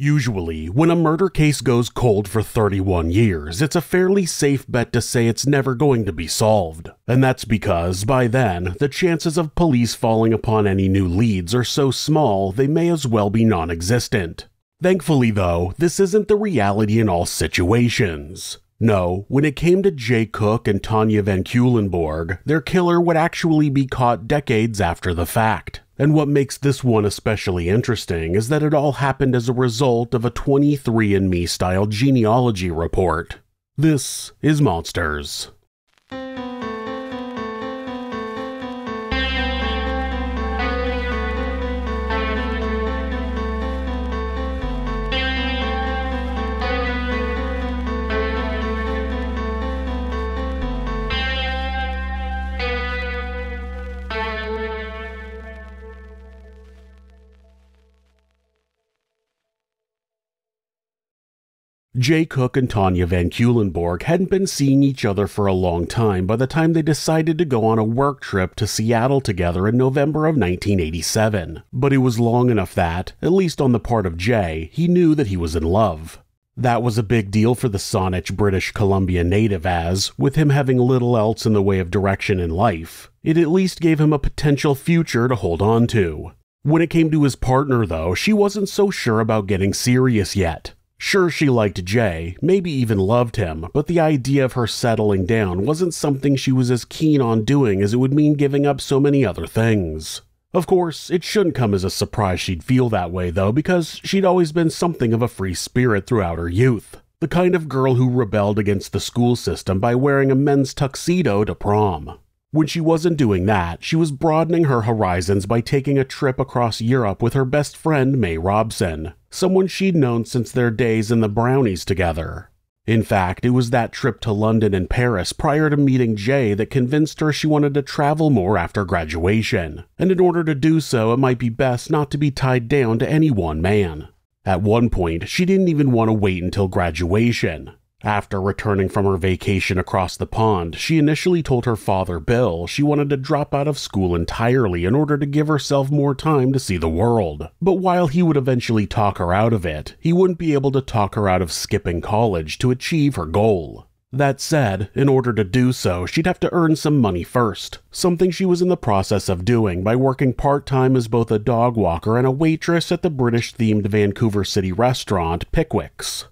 Usually, when a murder case goes cold for 31 years, it's a fairly safe bet to say it's never going to be solved. And that's because, by then, the chances of police falling upon any new leads are so small they may as well be non existent. Thankfully, though, this isn't the reality in all situations. No, when it came to Jay Cook and Tanya Van Cuylenborg, their killer would actually be caught decades after the fact. And what makes this one especially interesting is that it all happened as a result of a 23andMe style genealogy report. This is Monsters. Jay Cook and Tanya Van Cuylenborg hadn't been seeing each other for a long time by the time they decided to go on a work trip to Seattle together in November of 1987. But it was long enough that, at least on the part of Jay, he knew that he was in love. That was a big deal for the Saanich British Columbia native as, with him having little else in the way of direction in life, it at least gave him a potential future to hold on to. When it came to his partner, though, she wasn't so sure about getting serious yet. Sure, she liked Jay, maybe even loved him, but the idea of her settling down wasn't something she was as keen on doing as it would mean giving up so many other things. Of course, it shouldn't come as a surprise she'd feel that way, though, because she'd always been something of a free spirit throughout her youth. The kind of girl who rebelled against the school system by wearing a men's tuxedo to prom. When she wasn't doing that, she was broadening her horizons by taking a trip across Europe with her best friend May Robson, someone she'd known since their days in the Brownies together. In fact, it was that trip to London and Paris prior to meeting Jay that convinced her she wanted to travel more after graduation, and in order to do so, it might be best not to be tied down to any one man. At one point, she didn't even want to wait until graduation. After returning from her vacation across the pond, she initially told her father, Bill, she wanted to drop out of school entirely in order to give herself more time to see the world. But while he would eventually talk her out of it, he wouldn't be able to talk her out of skipping college to achieve her goal. That said, in order to do so, she'd have to earn some money first, something she was in the process of doing by working part time as both a dog walker and a waitress at the British themed Vancouver City restaurant Pickwick's.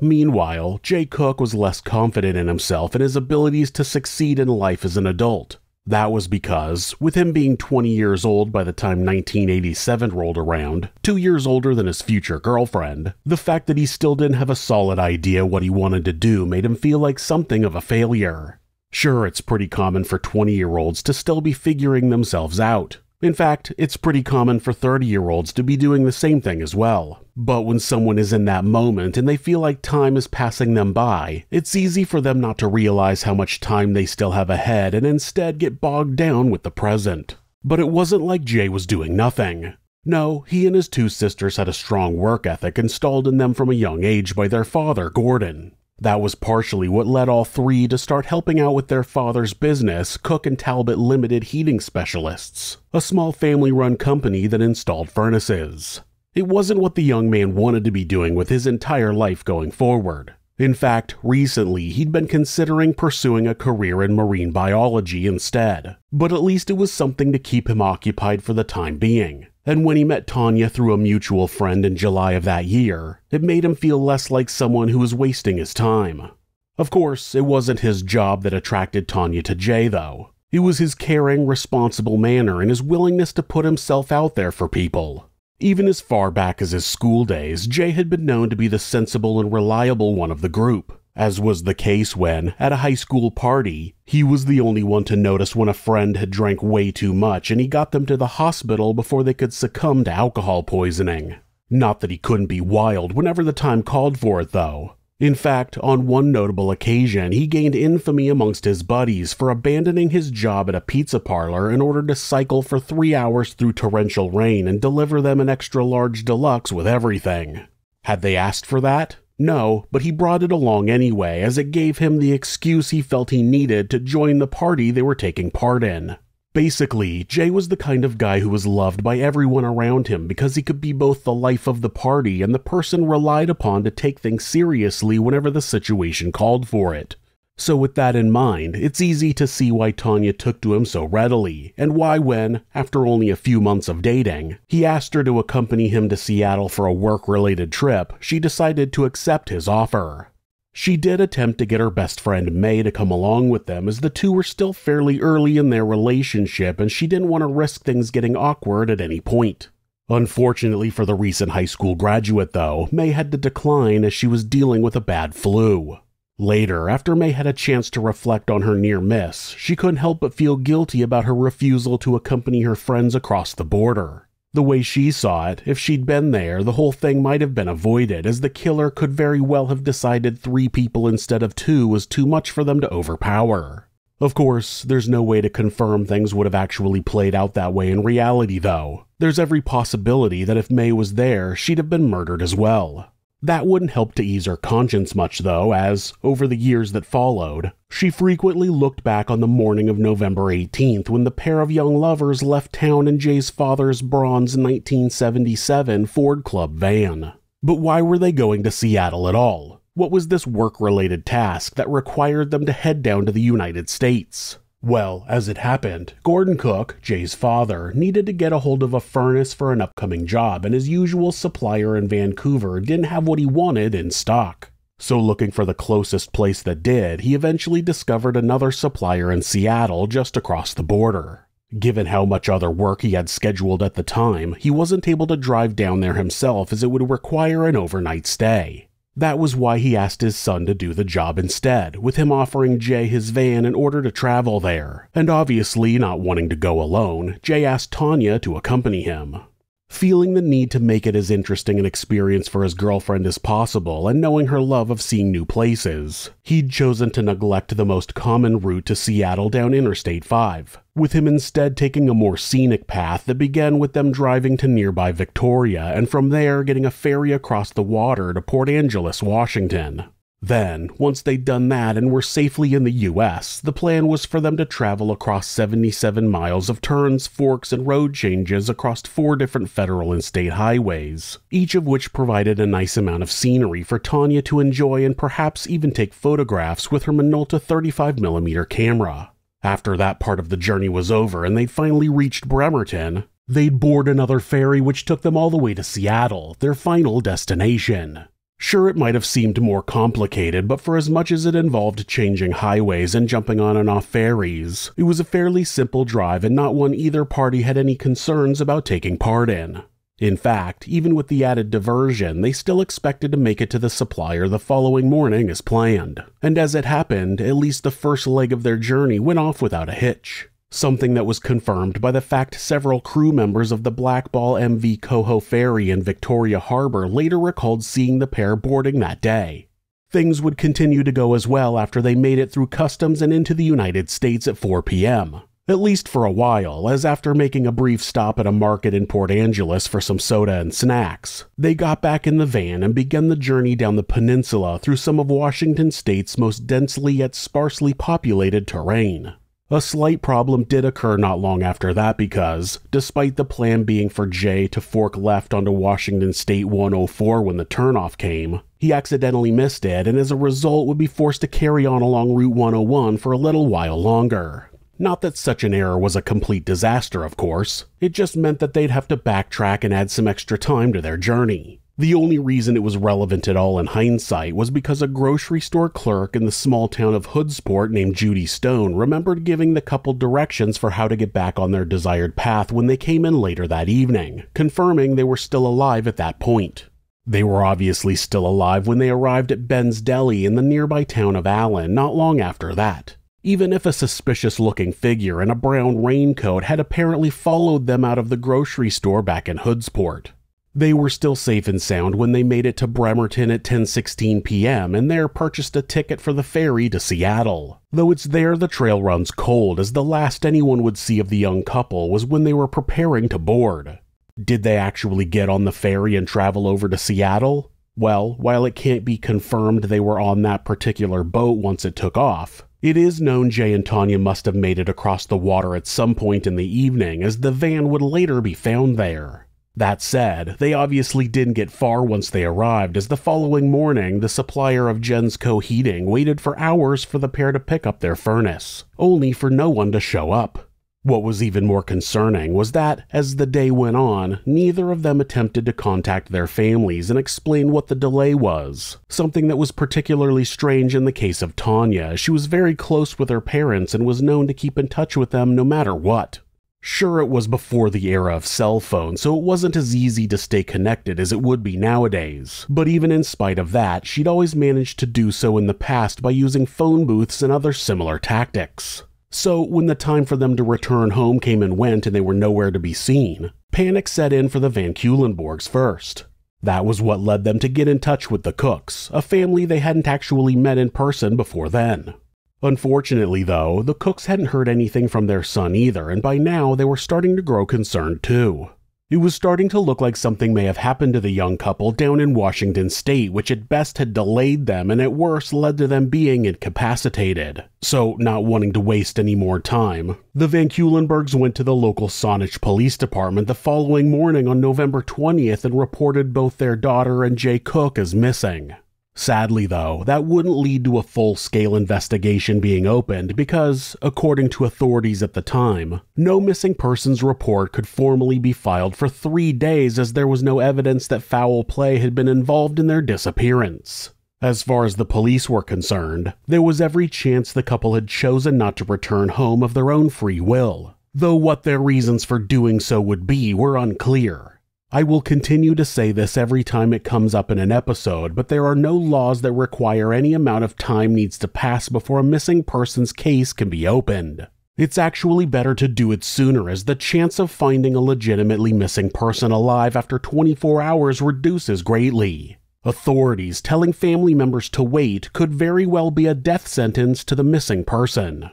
Meanwhile, Jay Cook was less confident in himself and his abilities to succeed in life as an adult. That was because, with him being 20 years old by the time 1987 rolled around, two years older than his future girlfriend, the fact that he still didn't have a solid idea what he wanted to do made him feel like something of a failure. Sure, it's pretty common for 20 year olds to still be figuring themselves out, in fact, it's pretty common for 30 year olds to be doing the same thing as well. But when someone is in that moment and they feel like time is passing them by, it's easy for them not to realize how much time they still have ahead and instead get bogged down with the present. But it wasn't like Jay was doing nothing. No, he and his two sisters had a strong work ethic installed in them from a young age by their father, Gordon. That was partially what led all three to start helping out with their father's business, Cook and Talbot Limited Heating Specialists, a small family run company that installed furnaces. It wasn't what the young man wanted to be doing with his entire life going forward. In fact, recently he'd been considering pursuing a career in marine biology instead, but at least it was something to keep him occupied for the time being and when he met Tanya through a mutual friend in July of that year, it made him feel less like someone who was wasting his time. Of course, it wasn't his job that attracted Tanya to Jay, though. It was his caring, responsible manner and his willingness to put himself out there for people. Even as far back as his school days, Jay had been known to be the sensible and reliable one of the group as was the case when, at a high school party, he was the only one to notice when a friend had drank way too much and he got them to the hospital before they could succumb to alcohol poisoning. Not that he couldn't be wild whenever the time called for it, though. In fact, on one notable occasion, he gained infamy amongst his buddies for abandoning his job at a pizza parlor in order to cycle for three hours through torrential rain and deliver them an extra large deluxe with everything. Had they asked for that? No, but he brought it along anyway, as it gave him the excuse he felt he needed to join the party they were taking part in. Basically, Jay was the kind of guy who was loved by everyone around him because he could be both the life of the party and the person relied upon to take things seriously whenever the situation called for it. So, with that in mind, it's easy to see why Tanya took to him so readily, and why, when, after only a few months of dating, he asked her to accompany him to Seattle for a work related trip, she decided to accept his offer. She did attempt to get her best friend May to come along with them as the two were still fairly early in their relationship and she didn't want to risk things getting awkward at any point. Unfortunately for the recent high school graduate, though, May had to decline as she was dealing with a bad flu. Later, after May had a chance to reflect on her near miss, she couldn't help but feel guilty about her refusal to accompany her friends across the border. The way she saw it, if she'd been there, the whole thing might have been avoided, as the killer could very well have decided three people instead of two was too much for them to overpower. Of course, there's no way to confirm things would have actually played out that way in reality, though. There's every possibility that if May was there, she'd have been murdered as well. That wouldn't help to ease her conscience much, though, as, over the years that followed, she frequently looked back on the morning of November 18th when the pair of young lovers left town in Jay's father's bronze 1977 Ford Club van. But why were they going to Seattle at all? What was this work related task that required them to head down to the United States? Well, as it happened, Gordon Cook, Jay's father, needed to get a hold of a furnace for an upcoming job, and his usual supplier in Vancouver didn't have what he wanted in stock. So, looking for the closest place that did, he eventually discovered another supplier in Seattle just across the border. Given how much other work he had scheduled at the time, he wasn't able to drive down there himself as it would require an overnight stay. That was why he asked his son to do the job instead, with him offering Jay his van in order to travel there. And obviously, not wanting to go alone, Jay asked Tanya to accompany him. Feeling the need to make it as interesting an experience for his girlfriend as possible, and knowing her love of seeing new places, he'd chosen to neglect the most common route to Seattle down Interstate 5, with him instead taking a more scenic path that began with them driving to nearby Victoria and from there getting a ferry across the water to Port Angeles, Washington. Then, once they'd done that and were safely in the US, the plan was for them to travel across 77 miles of turns, forks, and road changes across four different federal and state highways, each of which provided a nice amount of scenery for Tanya to enjoy and perhaps even take photographs with her Minolta 35mm camera. After that part of the journey was over and they'd finally reached Bremerton, they'd board another ferry which took them all the way to Seattle, their final destination. Sure, it might have seemed more complicated, but for as much as it involved changing highways and jumping on and off ferries, it was a fairly simple drive and not one either party had any concerns about taking part in. In fact, even with the added diversion, they still expected to make it to the supplier the following morning as planned. And as it happened, at least the first leg of their journey went off without a hitch something that was confirmed by the fact several crew members of the Blackball MV Coho ferry in Victoria Harbor later recalled seeing the pair boarding that day. Things would continue to go as well after they made it through customs and into the United States at 4 p.m. At least for a while, as after making a brief stop at a market in Port Angeles for some soda and snacks, they got back in the van and began the journey down the peninsula through some of Washington state's most densely yet sparsely populated terrain. A slight problem did occur not long after that because, despite the plan being for Jay to fork left onto Washington State 104 when the turnoff came, he accidentally missed it and as a result would be forced to carry on along Route 101 for a little while longer. Not that such an error was a complete disaster, of course, it just meant that they'd have to backtrack and add some extra time to their journey. The only reason it was relevant at all in hindsight was because a grocery store clerk in the small town of Hoodsport named Judy Stone remembered giving the couple directions for how to get back on their desired path when they came in later that evening, confirming they were still alive at that point. They were obviously still alive when they arrived at Ben's Deli in the nearby town of Allyn not long after that. Even if a suspicious looking figure in a brown raincoat had apparently followed them out of the grocery store back in Hoodsport. They were still safe and sound when they made it to Bremerton at 10:16 p.m. and there purchased a ticket for the ferry to Seattle. Though it's there the trail runs cold as the last anyone would see of the young couple was when they were preparing to board. Did they actually get on the ferry and travel over to Seattle? Well, while it can't be confirmed they were on that particular boat once it took off, It is known Jay and Tanya must have made it across the water at some point in the evening, as the van would later be found there. That said, they obviously didn't get far once they arrived, as the following morning, the supplier of Gensco Heating waited for hours for the pair to pick up their furnace, only for no one to show up. What was even more concerning was that, as the day went on, neither of them attempted to contact their families and explain what the delay was, something that was particularly strange in the case of Tanya. She was very close with her parents and was known to keep in touch with them no matter what. Sure, it was before the era of cell phones, so it wasn't as easy to stay connected as it would be nowadays. But even in spite of that, she'd always managed to do so in the past by using phone booths and other similar tactics. So, when the time for them to return home came and went and they were nowhere to be seen, panic set in for the Van Cuylenborgs first. That was what led them to get in touch with the Cooks, a family they hadn't actually met in person before then. Unfortunately, though, the Cooks hadn't heard anything from their son either, and by now they were starting to grow concerned too. It was starting to look like something may have happened to the young couple down in Washington state, which at best had delayed them and at worst led to them being incapacitated. So, not wanting to waste any more time, the Van Cuylenborgs went to the local Saanich Police Department the following morning on November 20th and reported both their daughter and Jay Cook as missing. Sadly, though, that wouldn't lead to a full scale investigation being opened because, according to authorities at the time, no missing persons report could formally be filed for three days as there was no evidence that foul play had been involved in their disappearance. As far as the police were concerned, there was every chance the couple had chosen not to return home of their own free will, though what their reasons for doing so would be were unclear. I will continue to say this every time it comes up in an episode, but there are no laws that require any amount of time needs to pass before a missing person's case can be opened. It's actually better to do it sooner as the chance of finding a legitimately missing person alive after 24 hours reduces greatly. Authorities telling family members to wait could very well be a death sentence to the missing person.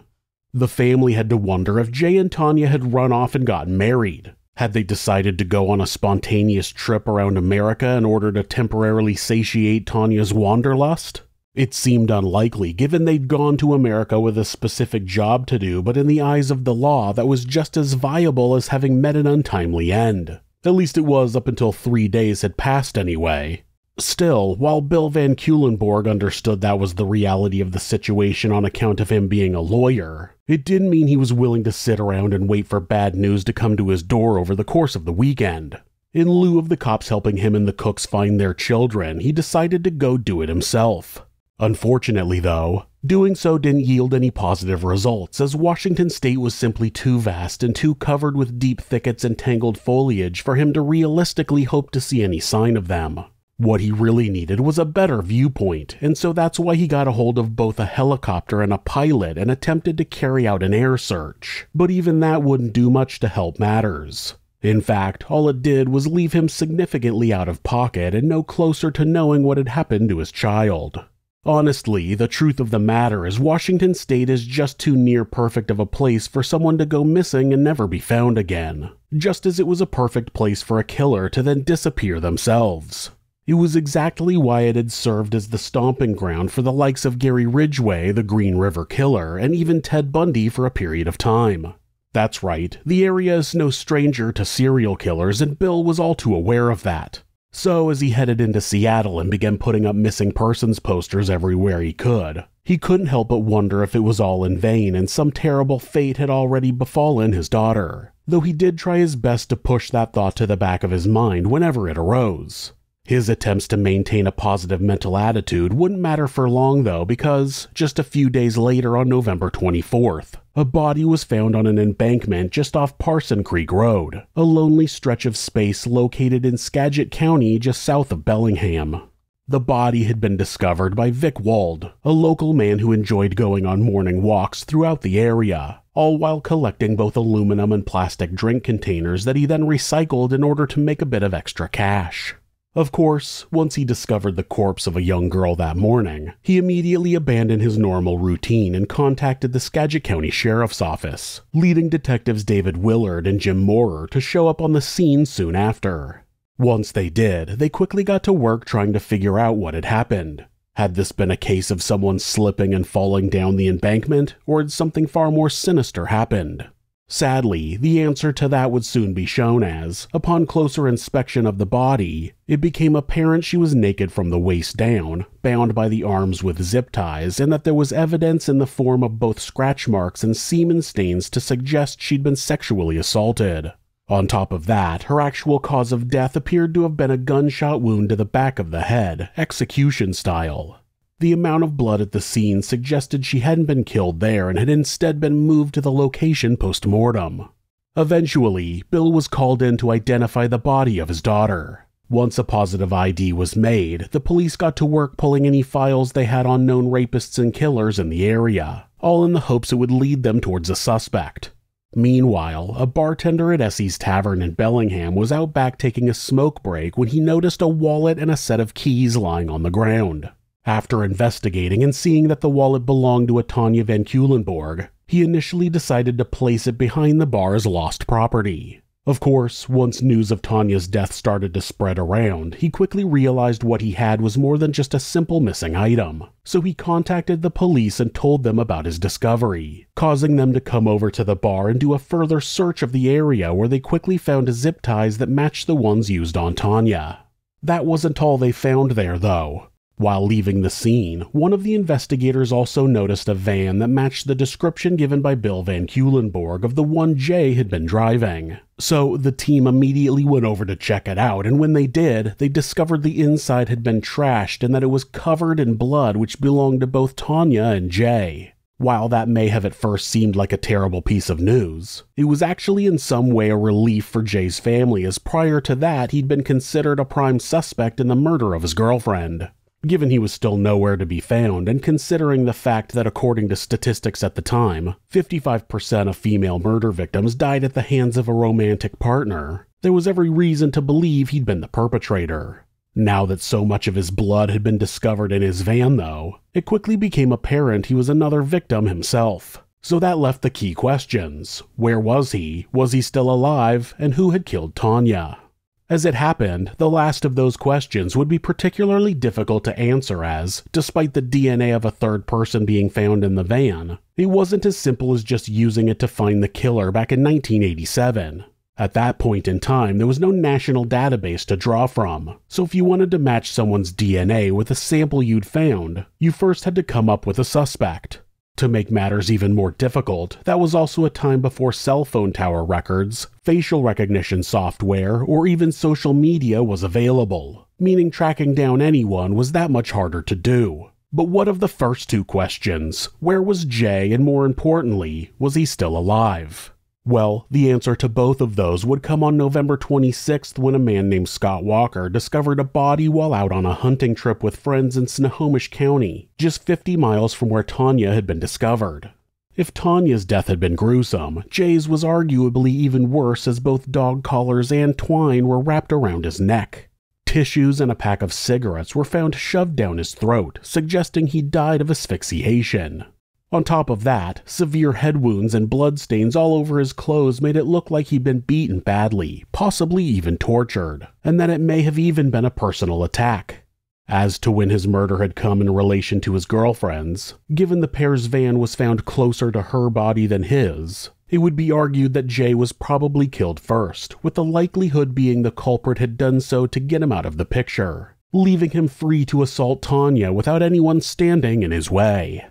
The family had to wonder if Jay and Tanya had run off and gotten married. Had they decided to go on a spontaneous trip around America in order to temporarily satiate Tanya's wanderlust? It seemed unlikely, given they'd gone to America with a specific job to do, but in the eyes of the law, that was just as viable as having met an untimely end. At least it was up until three days had passed anyway. Still, while Bill Van Cuylenborg understood that was the reality of the situation on account of him being a lawyer, it didn't mean he was willing to sit around and wait for bad news to come to his door over the course of the weekend. In lieu of the cops helping him and the cooks find their children, he decided to go do it himself. Unfortunately, though, doing so didn't yield any positive results, as Washington state was simply too vast and too covered with deep thickets and tangled foliage for him to realistically hope to see any sign of them. What he really needed was a better viewpoint, and so that's why he got a hold of both a helicopter and a pilot and attempted to carry out an air search. But even that wouldn't do much to help matters. In fact, all it did was leave him significantly out of pocket and no closer to knowing what had happened to his child. Honestly, the truth of the matter is Washington state is just too near perfect of a place for someone to go missing and never be found again, just as it was a perfect place for a killer to then disappear themselves. It was exactly why it had served as the stomping ground for the likes of Gary Ridgway, the Green River Killer, and even Ted Bundy for a period of time. That's right, the area is no stranger to serial killers, and Bill was all too aware of that. So, as he headed into Seattle and began putting up missing persons posters everywhere he could, he couldn't help but wonder if it was all in vain and some terrible fate had already befallen his daughter, though he did try his best to push that thought to the back of his mind whenever it arose. His attempts to maintain a positive mental attitude wouldn't matter for long though, because just a few days later on November 24th, a body was found on an embankment just off Parson Creek Road, a lonely stretch of space located in Skagit County just south of Bellingham. The body had been discovered by Vic Wald, a local man who enjoyed going on morning walks throughout the area, all while collecting both aluminum and plastic drink containers that he then recycled in order to make a bit of extra cash. Of course, once he discovered the corpse of a young girl that morning, he immediately abandoned his normal routine and contacted the Skagit County Sheriff's Office, leading detectives David Willard and Jim Moorer to show up on the scene soon after. Once they did, they quickly got to work trying to figure out what had happened. Had this been a case of someone slipping and falling down the embankment, or had something far more sinister happened? Sadly, the answer to that would soon be shown as, upon closer inspection of the body, it became apparent she was naked from the waist down, bound by the arms with zip ties, and that there was evidence in the form of both scratch marks and semen stains to suggest she'd been sexually assaulted. On top of that, her actual cause of death appeared to have been a gunshot wound to the back of the head, execution style. The amount of blood at the scene suggested she hadn't been killed there and had instead been moved to the location post mortem. Eventually, Bill was called in to identify the body of his daughter. Once a positive ID was made, the police got to work pulling any files they had on known rapists and killers in the area, all in the hopes it would lead them towards a suspect. Meanwhile, a bartender at Essie's Tavern in Bellingham was out back taking a smoke break when he noticed a wallet and a set of keys lying on the ground. After investigating and seeing that the wallet belonged to a Tanya Van Cuylenborg, he initially decided to place it behind the bar as lost property. Of course, once news of Tanya's death started to spread around, he quickly realized what he had was more than just a simple missing item. So he contacted the police and told them about his discovery, causing them to come over to the bar and do a further search of the area where they quickly found zip ties that matched the ones used on Tanya. That wasn't all they found there, though. While leaving the scene, one of the investigators also noticed a van that matched the description given by Bill Van Cuylenborg of the one Jay had been driving. So the team immediately went over to check it out, and when they did, they discovered the inside had been trashed and that it was covered in blood which belonged to both Tanya and Jay. While that may have at first seemed like a terrible piece of news, it was actually in some way a relief for Jay's family, as prior to that he'd been considered a prime suspect in the murder of his girlfriend given he was still nowhere to be found, and considering the fact that according to statistics at the time, 55% of female murder victims died at the hands of a romantic partner, there was every reason to believe he'd been the perpetrator. Now that so much of his blood had been discovered in his van, though, it quickly became apparent he was another victim himself. So that left the key questions. Where was he? Was he still alive? And who had killed Tanya? As it happened, the last of those questions would be particularly difficult to answer as, despite the DNA of a third person being found in the van, it wasn't as simple as just using it to find the killer back in 1987. At that point in time, there was no national database to draw from, so if you wanted to match someone's DNA with a sample you'd found, you first had to come up with a suspect. To make matters even more difficult, that was also a time before cell phone tower records, facial recognition software, or even social media was available, meaning tracking down anyone was that much harder to do. But what of the first two questions? Where was Jay, and more importantly, was he still alive? Well, the answer to both of those would come on November 26th when a man named Scott Walker discovered a body while out on a hunting trip with friends in Snohomish County, just 50 miles from where Tanya had been discovered. If Tanya's death had been gruesome, Jay's was arguably even worse as both dog collars and twine were wrapped around his neck. Tissues and a pack of cigarettes were found shoved down his throat, suggesting he died of asphyxiation. On top of that, severe head wounds and bloodstains all over his clothes made it look like he'd been beaten badly, possibly even tortured, and that it may have even been a personal attack. As to when his murder had come in relation to his girlfriend's, given the pair's van was found closer to her body than his, it would be argued that Jay was probably killed first, with the likelihood being the culprit had done so to get him out of the picture, leaving him free to assault Tanya without anyone standing in his way.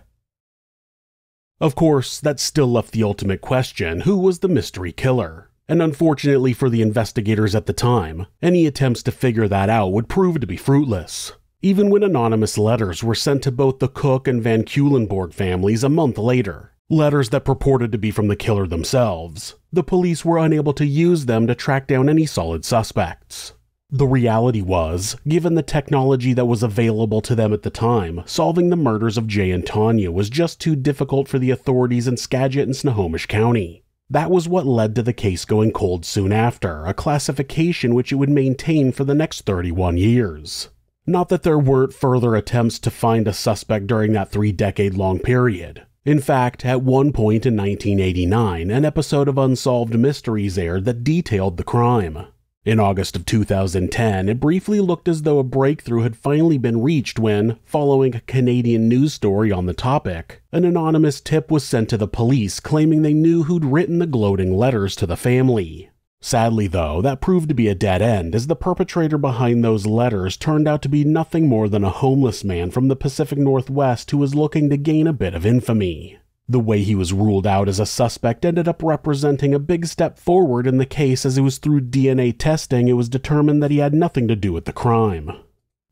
Of course, that still left the ultimate question who was the mystery killer? And unfortunately for the investigators at the time, any attempts to figure that out would prove to be fruitless. Even when anonymous letters were sent to both the Cook and Van Cuylenborg families a month later, letters that purported to be from the killer themselves, the police were unable to use them to track down any solid suspects. The reality was, given the technology that was available to them at the time, solving the murders of Jay and Tanya was just too difficult for the authorities in Skagit and Snohomish County. That was what led to the case going cold soon after, a classification which it would maintain for the next 31 years. Not that there weren't further attempts to find a suspect during that three decade long period. In fact, at one point in 1989, an episode of Unsolved Mysteries aired that detailed the crime. In August of 2010, it briefly looked as though a breakthrough had finally been reached when, following a Canadian news story on the topic, an anonymous tip was sent to the police claiming they knew who'd written the gloating letters to the family. Sadly, though, that proved to be a dead end as the perpetrator behind those letters turned out to be nothing more than a homeless man from the Pacific Northwest who was looking to gain a bit of infamy. The way he was ruled out as a suspect ended up representing a big step forward in the case as it was through DNA testing it was determined that he had nothing to do with the crime.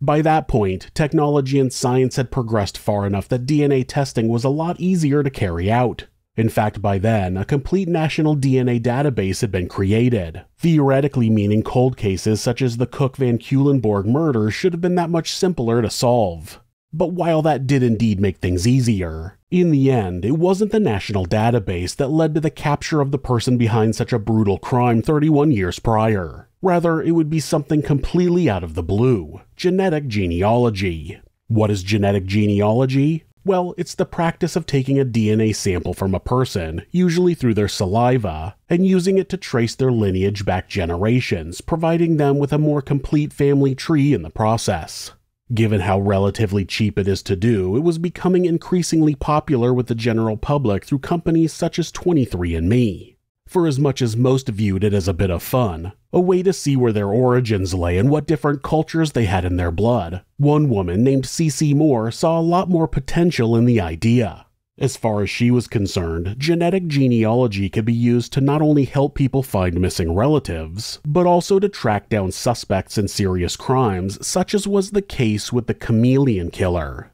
By that point, technology and science had progressed far enough that DNA testing was a lot easier to carry out. In fact, by then, a complete national DNA database had been created, theoretically meaning cold cases such as the Cook Van Cuylenborg murder should have been that much simpler to solve. But while that did indeed make things easier, in the end, it wasn't the national database that led to the capture of the person behind such a brutal crime 31 years prior. Rather, it would be something completely out of the blue genetic genealogy. What is genetic genealogy? Well, it's the practice of taking a DNA sample from a person, usually through their saliva, and using it to trace their lineage back generations, providing them with a more complete family tree in the process. Given how relatively cheap it is to do, it was becoming increasingly popular with the general public through companies such as 23andMe for as much as most viewed it as a bit of fun, a way to see where their origins lay and what different cultures they had in their blood. One woman named CeCe Moore saw a lot more potential in the idea. As far as she was concerned, genetic genealogy could be used to not only help people find missing relatives, but also to track down suspects in serious crimes, such as was the case with the chameleon killer.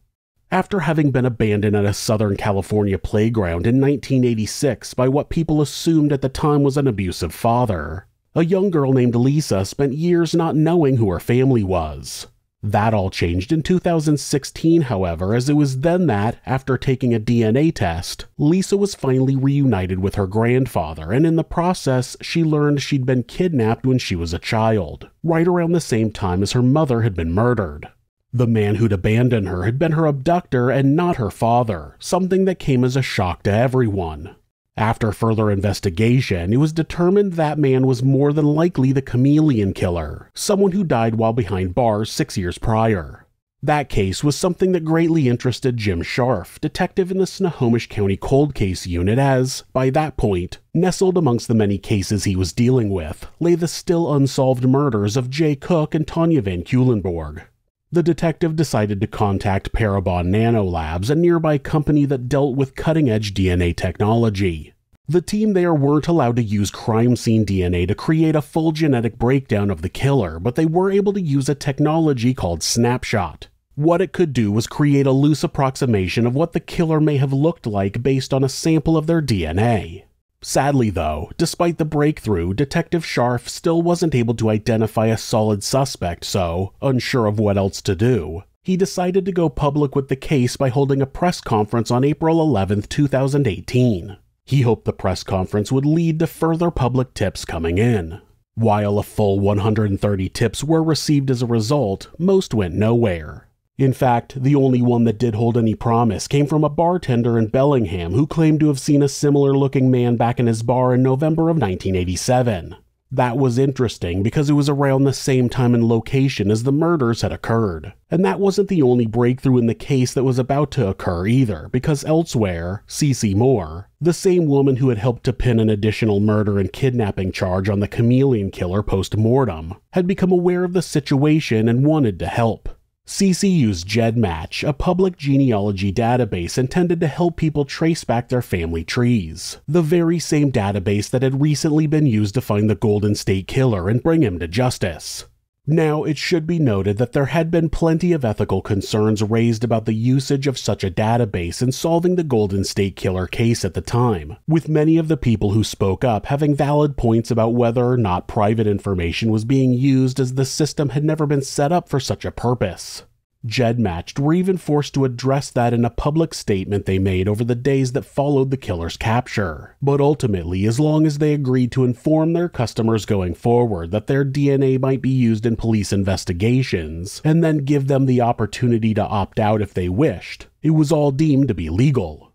After having been abandoned at a Southern California playground in 1986 by what people assumed at the time was an abusive father, a young girl named Lisa spent years not knowing who her family was. That all changed in 2016, however, as it was then that, after taking a DNA test, Lisa was finally reunited with her grandfather, and in the process, she learned she'd been kidnapped when she was a child, right around the same time as her mother had been murdered. The man who'd abandoned her had been her abductor and not her father, something that came as a shock to everyone. After further investigation, it was determined that man was more than likely the chameleon killer, someone who died while behind bars six years prior. That case was something that greatly interested Jim Scharf, detective in the Snohomish County Cold Case Unit, as, by that point, nestled amongst the many cases he was dealing with, lay the still unsolved murders of Jay Cook and Tanya Van Cuylenborg. The detective decided to contact Parabon Nanolabs, a nearby company that dealt with cutting edge DNA technology. The team there weren't allowed to use crime scene DNA to create a full genetic breakdown of the killer, but they were able to use a technology called Snapshot. What it could do was create a loose approximation of what the killer may have looked like based on a sample of their DNA. Sadly, though, despite the breakthrough, Detective Scharf still wasn't able to identify a solid suspect, so, unsure of what else to do, he decided to go public with the case by holding a press conference on April 11, 2018. He hoped the press conference would lead to further public tips coming in. While a full 130 tips were received as a result, most went nowhere. In fact, the only one that did hold any promise came from a bartender in Bellingham who claimed to have seen a similar looking man back in his bar in November of 1987. That was interesting because it was around the same time and location as the murders had occurred. And that wasn't the only breakthrough in the case that was about to occur either, because elsewhere, CeCe Moore, the same woman who had helped to pin an additional murder and kidnapping charge on the chameleon killer post mortem, had become aware of the situation and wanted to help. CeCe used GEDmatch, a public genealogy database intended to help people trace back their family trees. The very same database that had recently been used to find the Golden State Killer and bring him to justice. Now, it should be noted that there had been plenty of ethical concerns raised about the usage of such a database in solving the Golden State Killer case at the time, with many of the people who spoke up having valid points about whether or not private information was being used as the system had never been set up for such a purpose. GEDmatched were even forced to address that in a public statement they made over the days that followed the killer's capture. But ultimately, as long as they agreed to inform their customers going forward that their DNA might be used in police investigations, and then give them the opportunity to opt out if they wished, it was all deemed to be legal.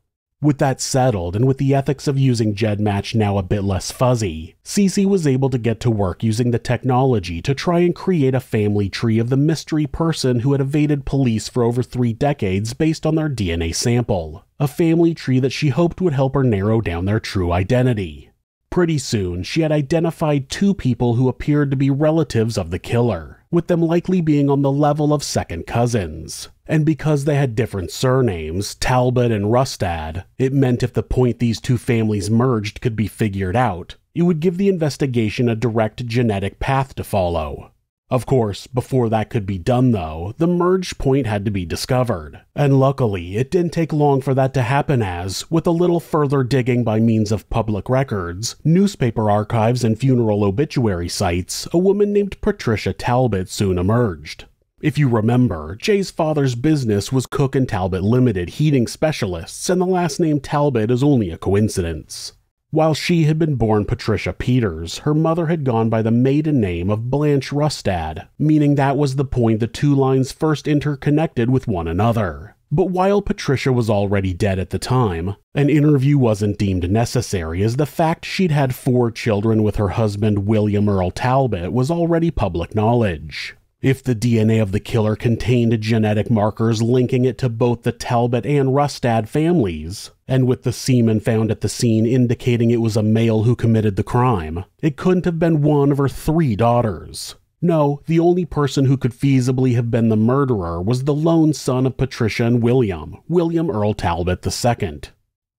With that settled, and with the ethics of using GEDmatch now a bit less fuzzy, Cece was able to get to work using the technology to try and create a family tree of the mystery person who had evaded police for over three decades based on their DNA sample. A family tree that she hoped would help her narrow down their true identity. Pretty soon, she had identified two people who appeared to be relatives of the killer, with them likely being on the level of second cousins. And because they had different surnames, Talbot and Rustad, it meant if the point these two families merged could be figured out, it would give the investigation a direct genetic path to follow. Of course, before that could be done though, the merge point had to be discovered. And luckily, it didn't take long for that to happen as, with a little further digging by means of public records, newspaper archives, and funeral obituary sites, a woman named Patricia Talbot soon emerged. If you remember, Jay's father's business was Cook and Talbot Limited heating specialists, and the last name Talbot is only a coincidence. While she had been born Patricia Peters, her mother had gone by the maiden name of Blanche Rustad, meaning that was the point the two lines first interconnected with one another. But while Patricia was already dead at the time, an interview wasn't deemed necessary as the fact she'd had four children with her husband William Earl Talbot was already public knowledge. If the DNA of the killer contained genetic markers linking it to both the Talbot and Rustad families, and with the semen found at the scene indicating it was a male who committed the crime, it couldn't have been one of her three daughters. No, the only person who could feasibly have been the murderer was the lone son of Patricia and William, William Earl Talbot II.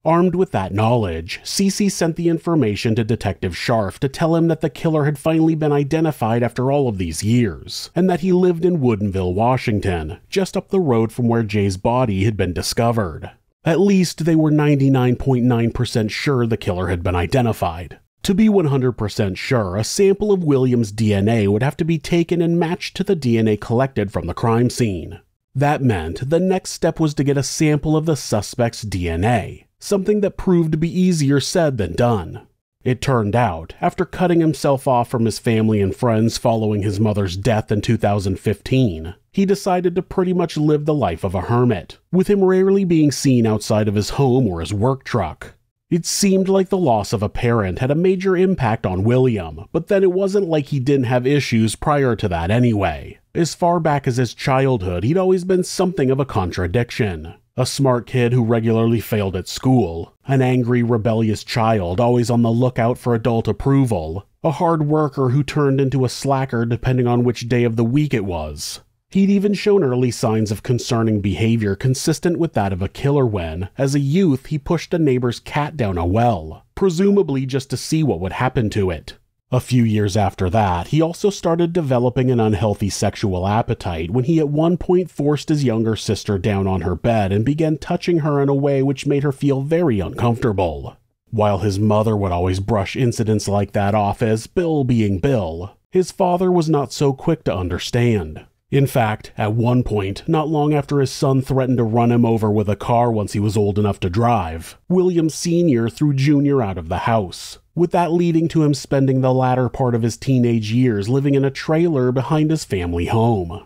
Armed with that knowledge, Cece sent the information to Detective Scharf to tell him that the killer had finally been identified after all of these years, and that he lived in Woodinville, Washington, just up the road from where Jay's body had been discovered. At least they were 99.9% sure the killer had been identified. To be 100% sure, a sample of William's DNA would have to be taken and matched to the DNA collected from the crime scene. That meant the next step was to get a sample of the suspect's DNA, something that proved to be easier said than done. It turned out, after cutting himself off from his family and friends following his mother's death in 2015, he decided to pretty much live the life of a hermit, with him rarely being seen outside of his home or his work truck. It seemed like the loss of a parent had a major impact on William, but then it wasn't like he didn't have issues prior to that anyway. As far back as his childhood, he'd always been something of a contradiction a smart kid who regularly failed at school, an angry, rebellious child always on the lookout for adult approval, a hard worker who turned into a slacker depending on which day of the week it was. He'd even shown early signs of concerning behavior consistent with that of a killer when, as a youth, he pushed a neighbor's cat down a well, presumably just to see what would happen to it. A few years after that, he also started developing an unhealthy sexual appetite when he at one point forced his younger sister down on her bed and began touching her in a way which made her feel very uncomfortable. While his mother would always brush incidents like that off as Bill being Bill, his father was not so quick to understand. In fact, at one point, not long after his son threatened to run him over with a car once he was old enough to drive, William Sr. threw Jr. out of the house, with that leading to him spending the latter part of his teenage years living in a trailer behind his family home.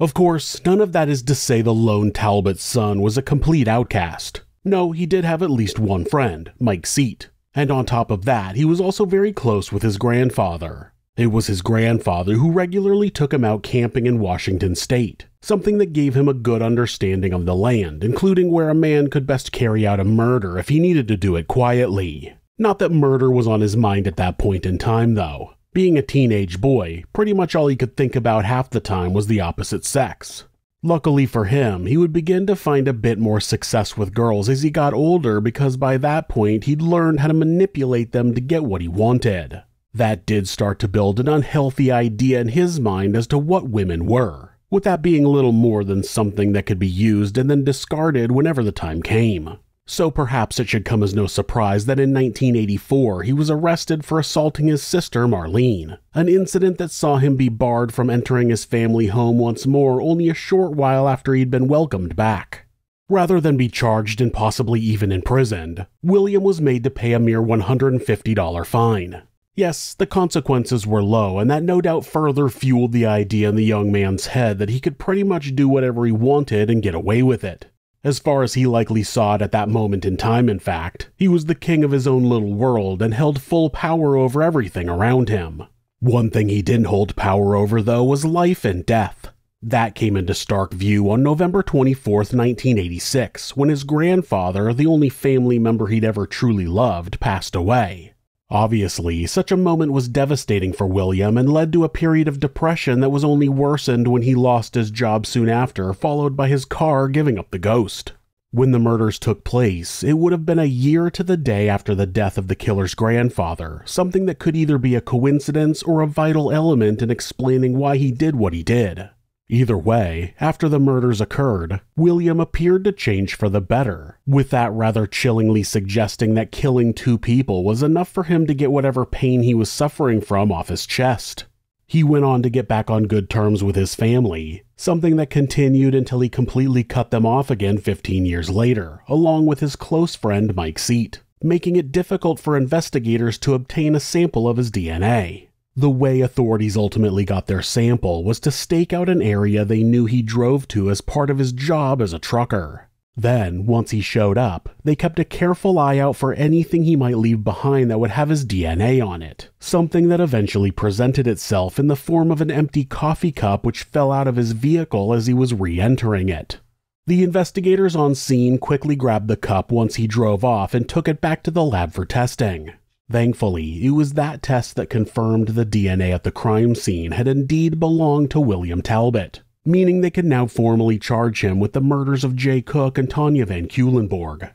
Of course, none of that is to say the lone Talbot son was a complete outcast. No, he did have at least one friend, Mike Seat. And on top of that, he was also very close with his grandfather. It was his grandfather who regularly took him out camping in Washington state, something that gave him a good understanding of the land, including where a man could best carry out a murder if he needed to do it quietly. Not that murder was on his mind at that point in time, though. Being a teenage boy, pretty much all he could think about half the time was the opposite sex. Luckily for him, he would begin to find a bit more success with girls as he got older because by that point he'd learned how to manipulate them to get what he wanted. That did start to build an unhealthy idea in his mind as to what women were, with that being a little more than something that could be used and then discarded whenever the time came. So perhaps it should come as no surprise that in 1984 he was arrested for assaulting his sister Marlene, an incident that saw him be barred from entering his family home once more only a short while after he'd been welcomed back. Rather than be charged and possibly even imprisoned, William was made to pay a mere $150 fine, Yes, the consequences were low, and that no doubt further fueled the idea in the young man's head that he could pretty much do whatever he wanted and get away with it. As far as he likely saw it at that moment in time, in fact, he was the king of his own little world and held full power over everything around him. One thing he didn't hold power over, though, was life and death. That came into stark view on November 24, 1986, when his grandfather, the only family member he'd ever truly loved, passed away. Obviously, such a moment was devastating for William and led to a period of depression that was only worsened when he lost his job soon after, followed by his car giving up the ghost. When the murders took place, it would have been a year to the day after the death of the killer's grandfather, something that could either be a coincidence or a vital element in explaining why he did what he did. Either way, after the murders occurred, William appeared to change for the better, with that rather chillingly suggesting that killing two people was enough for him to get whatever pain he was suffering from off his chest. He went on to get back on good terms with his family, something that continued until he completely cut them off again 15 years later, along with his close friend Mike Seat, making it difficult for investigators to obtain a sample of his DNA. The way authorities ultimately got their sample was to stake out an area they knew he drove to as part of his job as a trucker. Then, once he showed up, they kept a careful eye out for anything he might leave behind that would have his DNA on it, something that eventually presented itself in the form of an empty coffee cup which fell out of his vehicle as he was re entering it. The investigators on scene quickly grabbed the cup once he drove off and took it back to the lab for testing. Thankfully, it was that test that confirmed the DNA at the crime scene had indeed belonged to William Talbott, meaning they could now formally charge him with the murders of Jay Cook and Tanya Van Cuylenborg.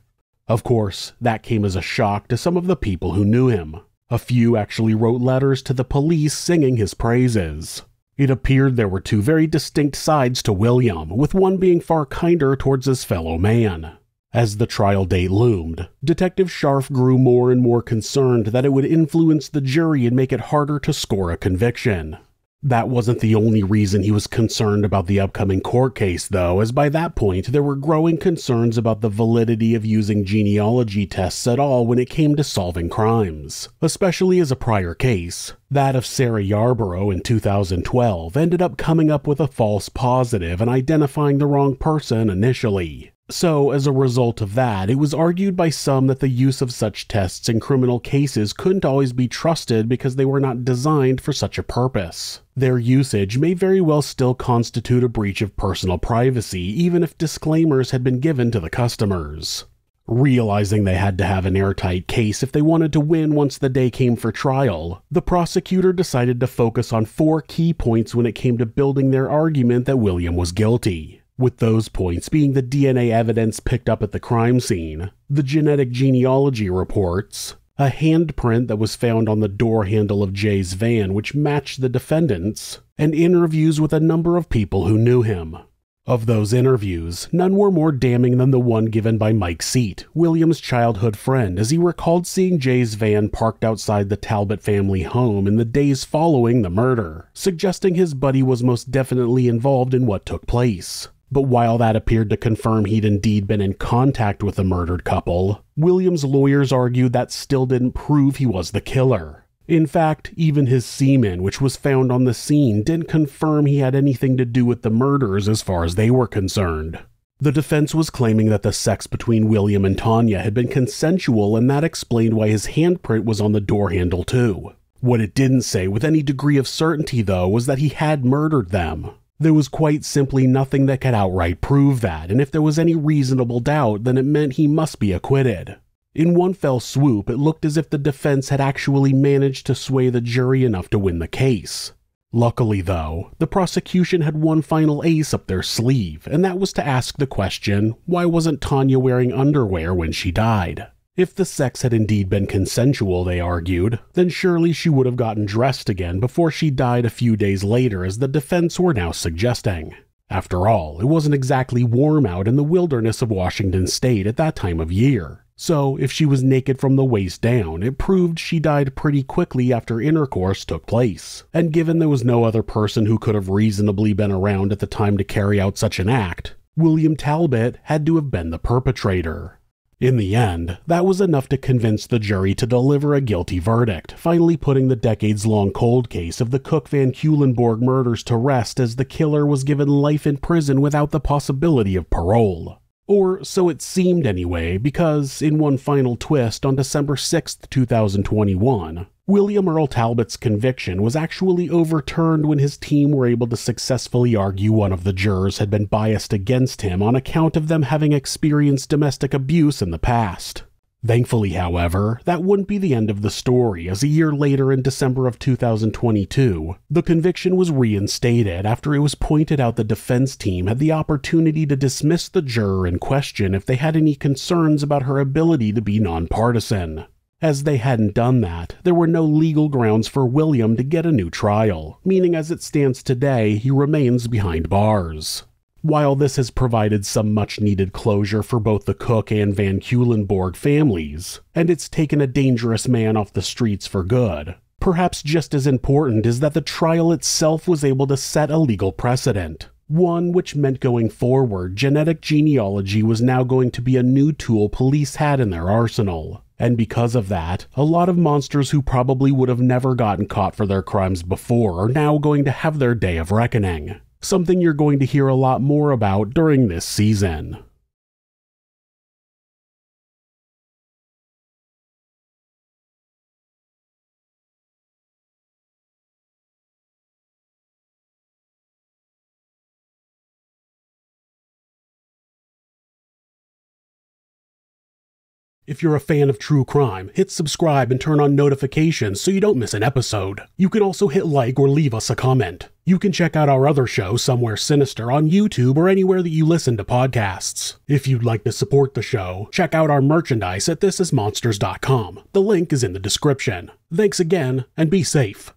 Of course, that came as a shock to some of the people who knew him. A few actually wrote letters to the police singing his praises. It appeared there were two very distinct sides to William, with one being far kinder towards his fellow man. As the trial date loomed, Detective Scharf grew more and more concerned that it would influence the jury and make it harder to score a conviction. That wasn't the only reason he was concerned about the upcoming court case, though, as by that point there were growing concerns about the validity of using genealogy tests at all when it came to solving crimes, especially as a prior case, that of Sarah Yarborough in 2012, ended up coming up with a false positive and identifying the wrong person initially. So, as a result of that, it was argued by some that the use of such tests in criminal cases couldn't always be trusted because they were not designed for such a purpose. Their usage may very well still constitute a breach of personal privacy, even if disclaimers had been given to the customers. Realizing they had to have an airtight case if they wanted to win once the day came for trial, the prosecutor decided to focus on four key points when it came to building their argument that William was guilty with those points being the DNA evidence picked up at the crime scene, the genetic genealogy reports, a handprint that was found on the door handle of Jay's van which matched the defendant's, and interviews with a number of people who knew him. Of those interviews, none were more damning than the one given by Mike Seat, William's childhood friend, as he recalled seeing Jay's van parked outside the Talbott family home in the days following the murder, suggesting his buddy was most definitely involved in what took place. But while that appeared to confirm he'd indeed been in contact with the murdered couple, William's lawyers argued that still didn't prove he was the killer. In fact, even his semen, which was found on the scene, didn't confirm he had anything to do with the murders as far as they were concerned. The defense was claiming that the sex between William and Tanya had been consensual, and that explained why his handprint was on the door handle, too. What it didn't say with any degree of certainty, though, was that he had murdered them. There was quite simply nothing that could outright prove that, and if there was any reasonable doubt, then it meant he must be acquitted. In one fell swoop, it looked as if the defense had actually managed to sway the jury enough to win the case. Luckily, though, the prosecution had one final ace up their sleeve, and that was to ask the question why wasn't Tanya wearing underwear when she died? If the sex had indeed been consensual, they argued, then surely she would have gotten dressed again before she died a few days later, as the defense were now suggesting. After all, it wasn't exactly warm out in the wilderness of Washington state at that time of year. So, if she was naked from the waist down, it proved she died pretty quickly after intercourse took place. And given there was no other person who could have reasonably been around at the time to carry out such an act, William Talbott had to have been the perpetrator. In the end, that was enough to convince the jury to deliver a guilty verdict, finally putting the decades long cold case of the Cook Van Cuylenborg murders to rest as the killer was given life in prison without the possibility of parole. Or so it seemed anyway, because in one final twist on December 6, 2021, William Earl Talbott's conviction was actually overturned when his team were able to successfully argue one of the jurors had been biased against him on account of them having experienced domestic abuse in the past. Thankfully, however, that wouldn't be the end of the story, as a year later in December of 2022, the conviction was reinstated after it was pointed out the defense team had the opportunity to dismiss the juror in question if they had any concerns about her ability to be nonpartisan. As they hadn't done that, there were no legal grounds for William to get a new trial, meaning as it stands today, he remains behind bars. While this has provided some much needed closure for both the Cook and Van Cuylenborg families, and it's taken a dangerous man off the streets for good, perhaps just as important is that the trial itself was able to set a legal precedent. One which meant going forward, genetic genealogy was now going to be a new tool police had in their arsenal. And because of that, a lot of monsters who probably would have never gotten caught for their crimes before are now going to have their day of reckoning. Something you're going to hear a lot more about during this season. If you're a fan of true crime, hit subscribe and turn on notifications so you don't miss an episode. You can also hit like or leave us a comment. You can check out our other show, Somewhere Sinister, on YouTube or anywhere that you listen to podcasts. If you'd like to support the show, check out our merchandise at thisismonsters.com. The link is in the description. Thanks again, and be safe.